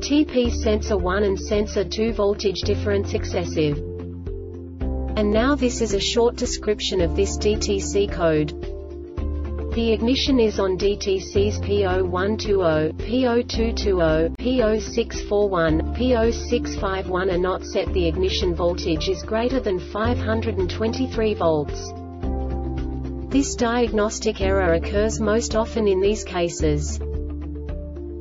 TP sensor 1 and sensor 2 voltage difference excessive. And now this is a short description of this DTC code. The ignition is on DTC's P0120, P0220, P0641, P0651 are not set the ignition voltage is greater than 523 volts. This diagnostic error occurs most often in these cases.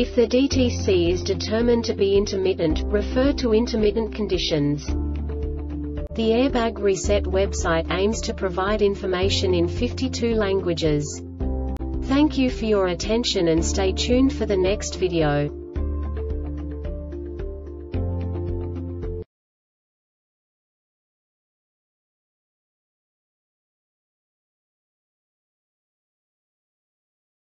If the DTC is determined to be intermittent, refer to intermittent conditions. The Airbag Reset website aims to provide information in 52 languages. Thank you for your attention and stay tuned for the next video.